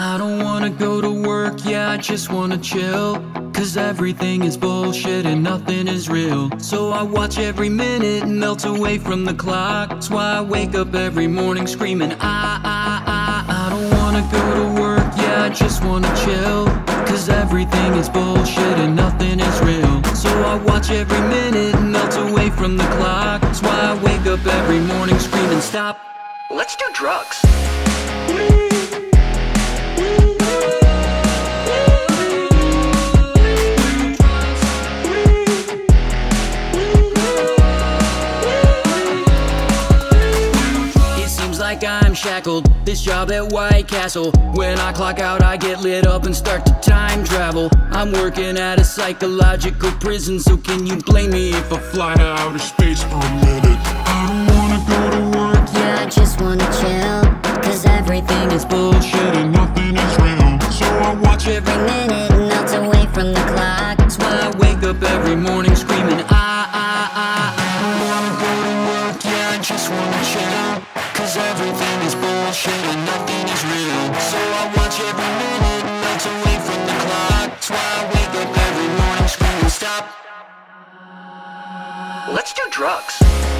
I don't wanna go to work, yeah, I just wanna chill. Cause everything is bullshit and nothing is real. So I watch every minute melt away from the clock. That's why I wake up every morning screaming, I, I, I, I don't wanna go to work, yeah, I just wanna chill. Cause everything is bullshit and nothing is real. So I watch every minute melt away from the clock. That's why I wake up every morning screaming, Stop, let's do drugs. Like I'm shackled. This job at White Castle. When I clock out, I get lit up and start to time travel. I'm working at a psychological prison, so can you blame me if I fly to outer space for a minute? I don't wanna go to work, Yeah, I just wanna chill. Cause everything is bullshit and nothing is real. So I watch every minute Let's do drugs.